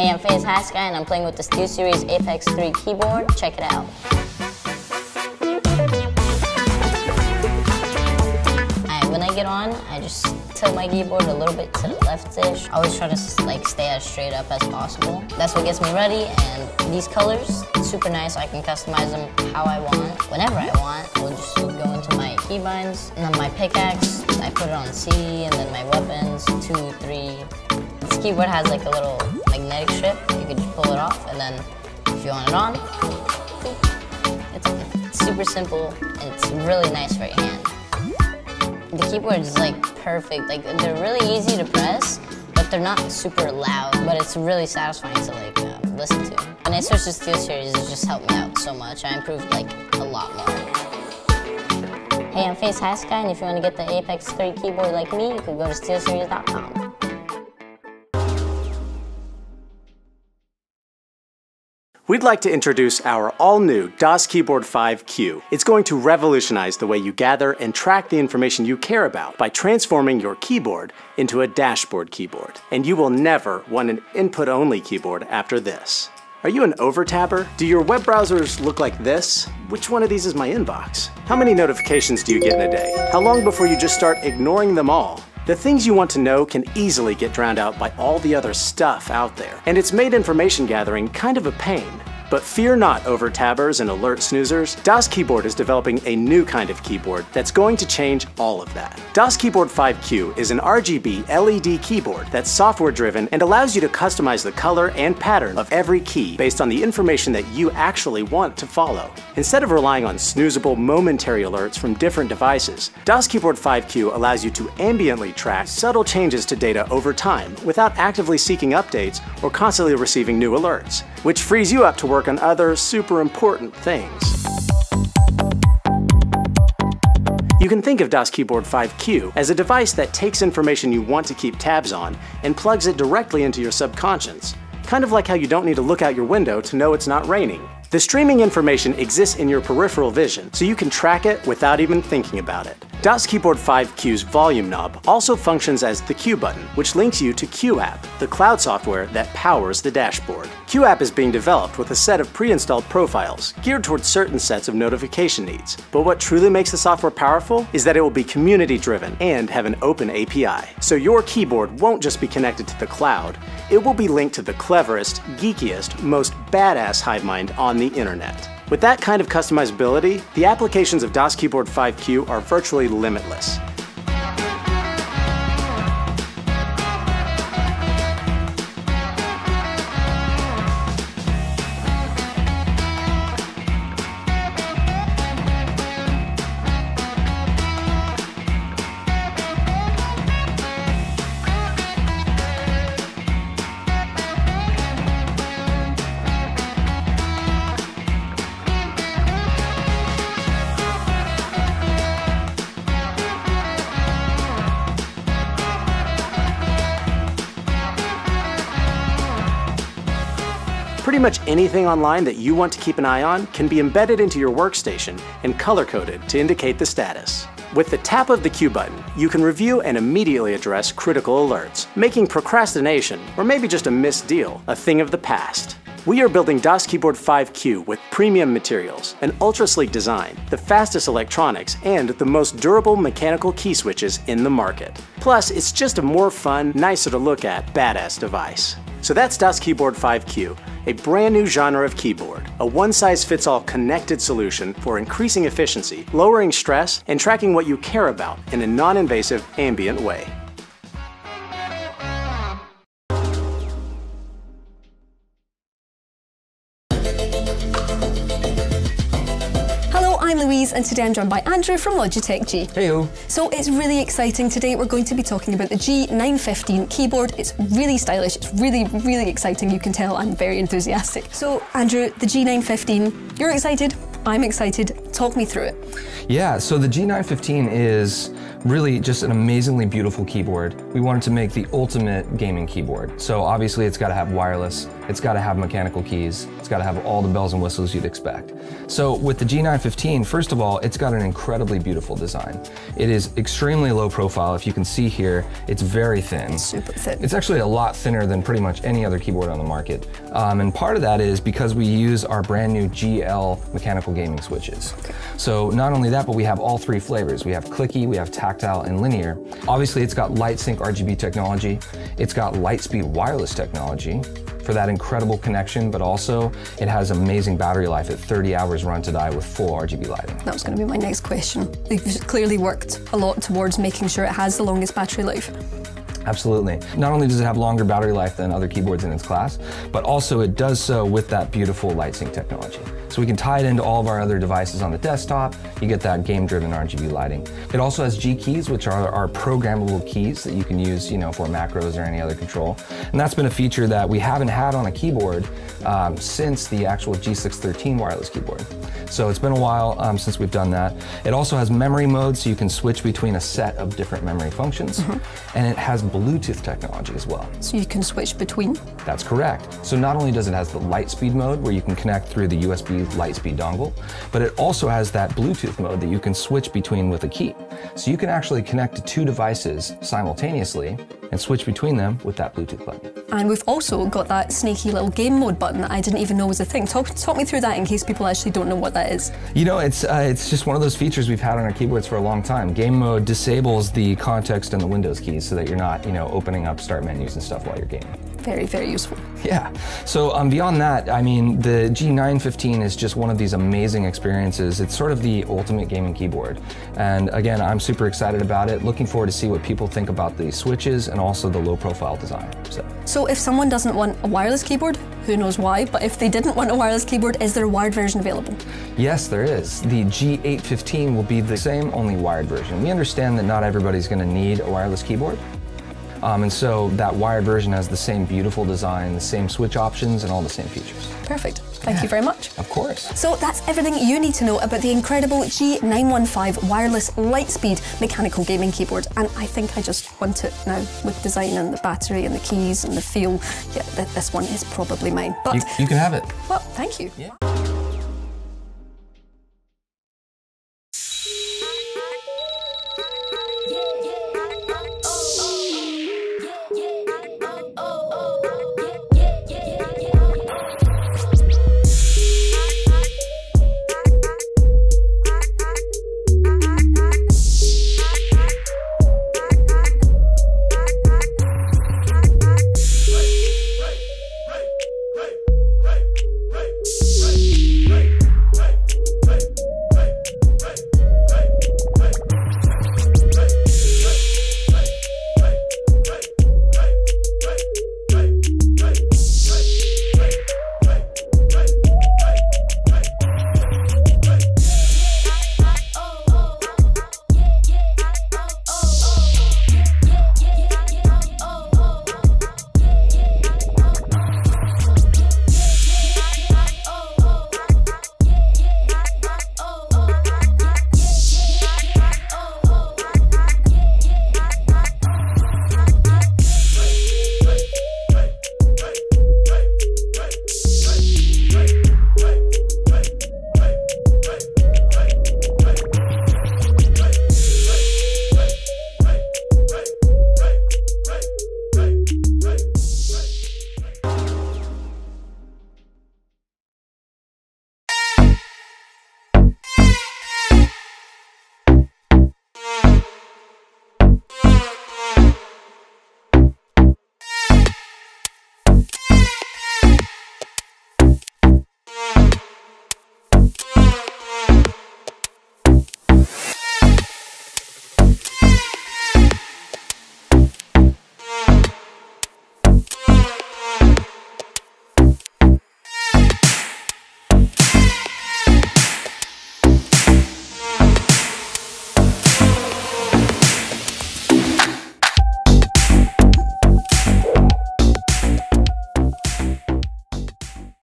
Hey, I'm FaZe H1ghSky1 and I'm playing with the SteelSeries Apex 3 keyboard. Check it out. when I get on, I just tilt my keyboard a little bit to the left-ish. I always try to like stay as straight up as possible. That's what gets me ready, and these colors, super nice. I can customize them how I want, whenever I want. We'll just go into my keybinds, and then my pickaxe, I put it on C, and then my weapons, two, three. This keyboard has like a little magnetic strip. You can just pull it off, and then if you want it on, it's super simple, and it's really nice for your hand. The keyboard is like perfect. Like they're really easy to press, but they're not super loud. But it's really satisfying to like uh, listen to. And I switched to SteelSeries. It just helped me out so much. I improved like a lot more. Hey, I'm FaZe H1ghSky1, and if you want to get the Apex 3 keyboard like me, you can go to SteelSeries.com. We'd like to introduce our all-new Das Keyboard 5Q. It's going to revolutionize the way you gather and track the information you care about by transforming your keyboard into a dashboard keyboard. And you will never want an input-only keyboard after this. Are you an over-tabber? Do your web browsers look like this? Which one of these is my inbox? How many notifications do you get in a day? How long before you just start ignoring them all? The things you want to know can easily get drowned out by all the other stuff out there, and it's made information gathering kind of a pain. But fear not over tabbers and alert snoozers, Das Keyboard is developing a new kind of keyboard that's going to change all of that. Das Keyboard 5Q is an RGB LED keyboard that's software driven and allows you to customize the color and pattern of every key based on the information that you actually want to follow. Instead of relying on snoozable momentary alerts from different devices, Das Keyboard 5Q allows you to ambiently track subtle changes to data over time without actively seeking updates or constantly receiving new alerts, which frees you up to work work on other super important things. You can think of Das Keyboard 5Q as a device that takes information you want to keep tabs on and plugs it directly into your subconscious, kind of like how you don't need to look out your window to know it's not raining. The streaming information exists in your peripheral vision, so you can track it without even thinking about it. Das Keyboard 5Q's volume knob also functions as the Q button, which links you to QApp, the cloud software that powers the dashboard. QApp is being developed with a set of pre-installed profiles geared towards certain sets of notification needs. But what truly makes the software powerful is that it will be community driven and have an open API. So your keyboard won't just be connected to the cloud, it will be linked to the cleverest, geekiest, most badass hive mind on the internet. With that kind of customizability, the applications of Das Keyboard 5Q are virtually limitless. Pretty much anything online that you want to keep an eye on can be embedded into your workstation and color-coded to indicate the status. With the tap of the Q button, you can review and immediately address critical alerts, making procrastination, or maybe just a missed deal, a thing of the past. We are building Das Keyboard 5Q with premium materials, an ultra-sleek design, the fastest electronics, and the most durable mechanical key switches in the market. Plus, it's just a more fun, nicer to look at, badass device. So that's Das Keyboard 5Q, a brand new genre of keyboard, a one-size-fits-all connected solution for increasing efficiency, lowering stress, and tracking what you care about in a non-invasive, ambient way. And today I'm joined by Andrew from Logitech G. Heyo. So it's really exciting. Today we're going to be talking about the G915 keyboard. It's really stylish, it's really, really exciting. You can tell I'm very enthusiastic. So Andrew, the G915, you're excited, I'm excited. Talk me through it. Yeah, so the G915 is really just an amazingly beautiful keyboard. We wanted to make the ultimate gaming keyboard. So obviously it's got to have wireless it's got to have mechanical keys. It's got to have all the bells and whistles you'd expect. So with the G915, first of all, it's got an incredibly beautiful design. It is extremely low profile. If you can see here, it's very thin. Super thin. It's actually a lot thinner than pretty much any other keyboard on the market. Um, and part of that is because we use our brand new GL mechanical gaming switches. Okay. So not only that, but we have all three flavors. We have clicky, we have tactile, and linear. Obviously, it's got LightSync RGB technology. It's got Lightspeed wireless technology for that incredible connection, but also it has amazing battery life at 30 hours run to die with full RGB lighting. That was going to be my next question. They've clearly worked a lot towards making sure it has the longest battery life. Absolutely. Not only does it have longer battery life than other keyboards in its class, but also it does so with that beautiful LightSync technology. So we can tie it into all of our other devices on the desktop. You get that game-driven RGB lighting. It also has G keys, which are our programmable keys that you can use, you know, for macros or any other control. And that's been a feature that we haven't had on a keyboard um, since the actual G613 wireless keyboard. So it's been a while um, since we've done that. It also has memory mode, so you can switch between a set of different memory functions. Mm -hmm. And it has Bluetooth technology as well. So you can switch between? That's correct. So not only does it has the Lightspeed mode, where you can connect through the USB Lightspeed dongle, but it also has that Bluetooth mode that you can switch between with a key. So you can actually connect to two devices simultaneously and switch between them with that Bluetooth button. And we've also got that sneaky little game mode button that I didn't even know was a thing. Talk, talk me through that in case people actually don't know what that is. You know, it's uh, it's just one of those features we've had on our keyboards for a long time. Game mode disables the context and the Windows keys so that you're not, you know, opening up start menus and stuff while you're gaming. Very, very useful. Yeah. So um, beyond that, I mean, the G915 is just one of these amazing experiences. It's sort of the ultimate gaming keyboard. And again, I'm super excited about it. Looking forward to see what people think about the switches and also the low profile design. So. so if someone doesn't want a wireless keyboard, who knows why, but if they didn't want a wireless keyboard, is there a wired version available? Yes, there is. The G815 will be the same, only wired version. We understand that not everybody's going to need a wireless keyboard. Um, and so that wired version has the same beautiful design, the same switch options, and all the same features. Perfect. Thank yeah. you very much. Of course. So that's everything you need to know about the incredible G915 wireless Lightspeed mechanical gaming keyboard. And I think I just want it now with design and the battery and the keys and the feel. Yeah, th this one is probably mine. But you, you can have it. Well, thank you. Yeah.